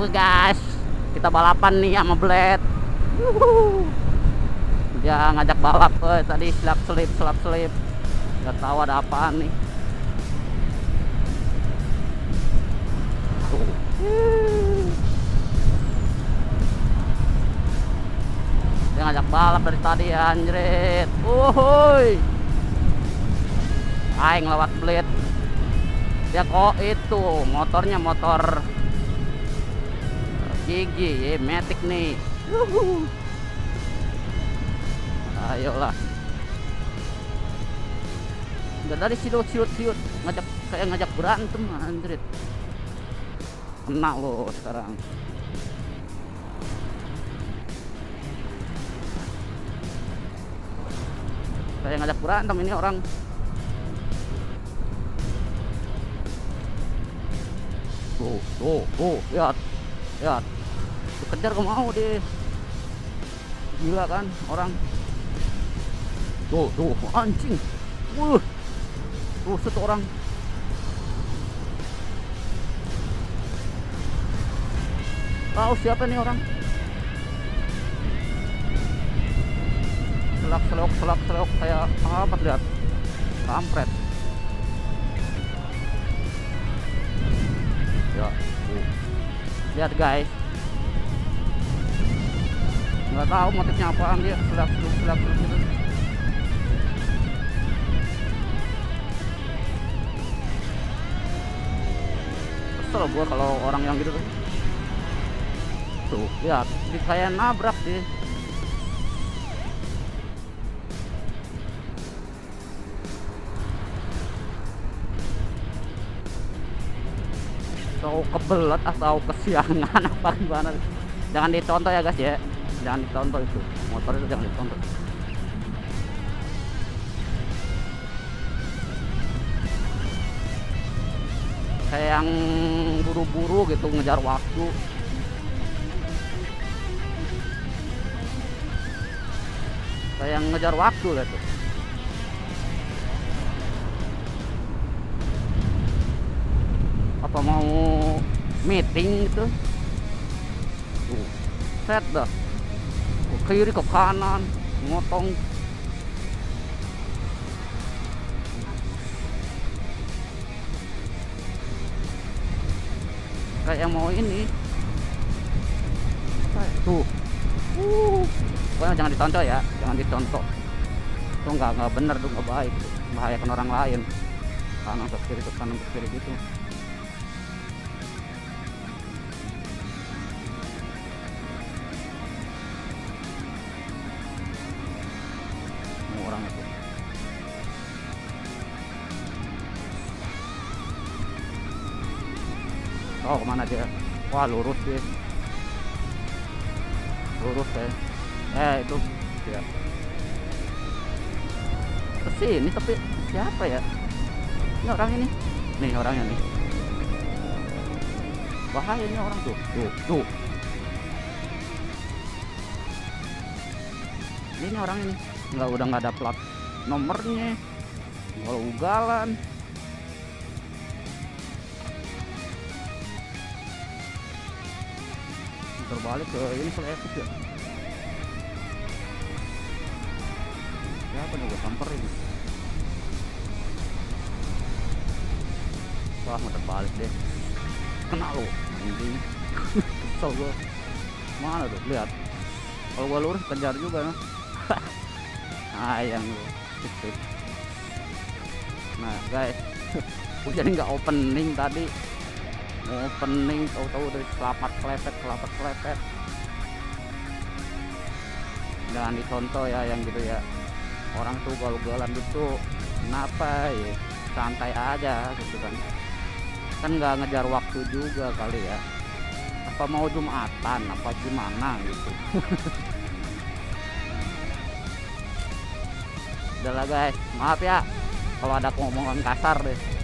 Oke guys, kita balapan nih sama Blade. Dia ngajak balap, eh, tadi selap selip selap selip. Gak tahu ada apaan nih. Dia ngajak balap dari tadi anjrit. Uhuy. Aing lewat Blade. Dia kok itu motornya motor gigi ya matic nih. Ayolah. Udah dari siut siut siut. Ngajak kayak ngajak berantem anjrit. Kena lo sekarang. Kayak ngajak berantem ini orang. Tuh tuh tuh. Lihat. Lihat dikejar ke mau deh. Gila kan orang. Tuh tuh anjing. Wuh. Tuh satu orang. Tahu siapa nih orang? Selak selok selak selok. Kayak apa lihat? Kampret. Ya lihat guys nggak tahu motifnya apaan dia selak seluk selak seluk gitu. Kesel gua kalau orang yang gitu tuh. Tuh. Lihat ini kayak nabrak sih. Atau kebelet atau kesiangan apa gimana jangan dicontoh ya guys ya jangan dicontoh itu. Motor itu jangan dicontoh kayak yang buru-buru gitu ngejar waktu. Kayak yang ngejar waktu tuh apa mau meeting gitu? Set dah kiri ke kanan ngotong kayak mau ini. Tuh. Uh pokoknya jangan dicontoh ya jangan dicontoh itu nggak nggak bener tuh nggak baik. Bahayakan orang lain. Kanan ke kiri ke kanan ke kiri gitu oh ke mana dia? Wah lurus sih lurus ya. Eh itu ya ke sini tapi siapa ya? Ini orang ini? Nih orangnya nih. Bahaya ini orang tuh. Tuh tuh. Ini orang ini nggak udah nggak ada plat nomornya. Kalau ugalan terbalik ke ini selektif ya. Siapa nih gue samperin wah mau terbalik deh. Kena lo anjing. Kesel gue mana tuh? Lihat. Kalau gua lurus kejar juga nah. Ayang Sip. nah guys. Gua jadi nggak opening tadi opening tahu-tahu dari kelapat kelepet kelapat kelepet jangan dicontoh ya yang gitu ya. Orang tuh galau-galan gitu kenapa ya? Santai aja gitu kan. Kan nggak ngejar waktu juga kali ya. Apa mau jumatan apa gimana gitu. Udahlah guys. Maaf ya kalau ada ngomongan kasar deh